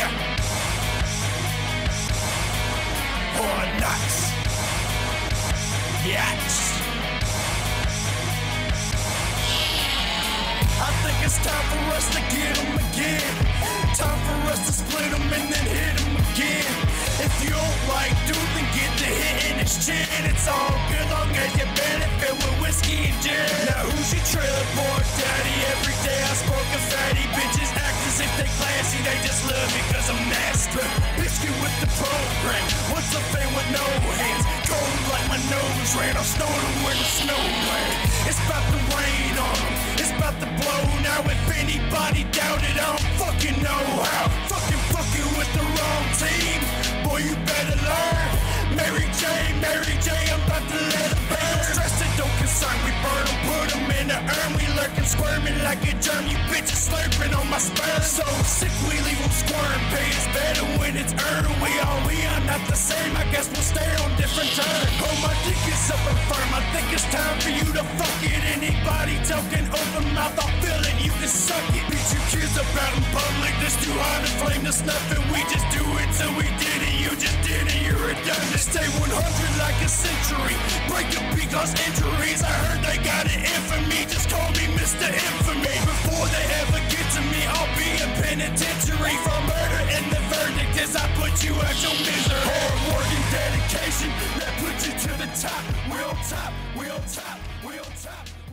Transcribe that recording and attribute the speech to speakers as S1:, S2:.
S1: Yeah. Or nuts. Yes. I think it's time for us to get them again. Time for us to split them and then hit them again. If you don't like dude, then get the hit in his chin. It's all good long as you benefit with whiskey and gin. Now who's your trailer park daddy? Every day I smoke a fatty. Bitches act as if they classy, they just love me cause I'm nasty. Biscuit with the program. What's a fan with no hands? Cold like my nose ran. I'm snowing where the snow ran. It's about to rain on on 'em. It's about to blow now. If anybody doubted, I don't fucking know how. Fucking fucking with the wrong team. Boy, you better learn. Mary Jane, Mary J, I'm about to let it burn. Stress it, don't concern. We burn 'em, put 'em in the urn. We lurking, squirming like a germ. You bitches slurping on my sperm. Guess we'll stay on different terms. Oh, my dick is up and firm. I think it's time for you to fuck it. Anybody talking open mouth, I'll feel it. You can suck it. Beat your kids about in public. This too hot to flame this nothing. We just do it till we did it. You just did it. You're a redundant. Stay 100 like a century. Break a because injuries. I heard they got it in for me. Just call me Mr. Infamy. Before they ever get to me, I'll be in penitentiary for murder. And the verdict is I put you out your misery. Top. We'll top, we'll top, we'll top.